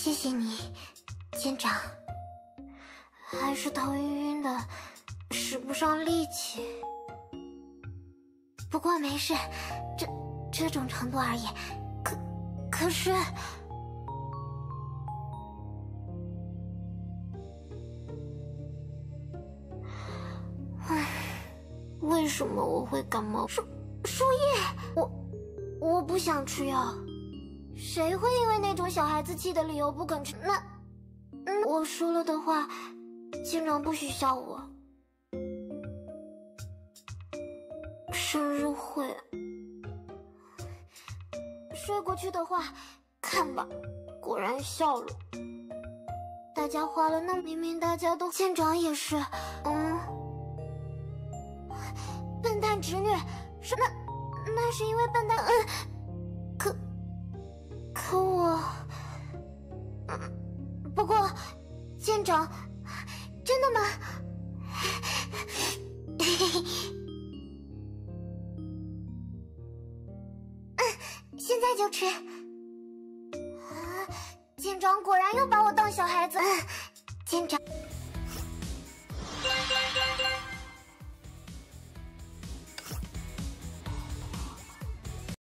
谢谢你，舰长。还是头晕晕的，使不上力气。不过没事，这这种程度而已。可可是，唉，为什么我会感冒？树树叶，我我不想吃药。谁会因为那种小孩子气的理由不肯吃？那，我说了的话。舰长不许笑我。生日会，睡过去的话，看吧，果然笑了。大家花了那明明大家都舰长也是，嗯，笨蛋侄女，什么？那是因为笨蛋，嗯，可我，不过舰长。真的吗？嗯，现在就吃。舰长果然又把我当小孩子。舰长。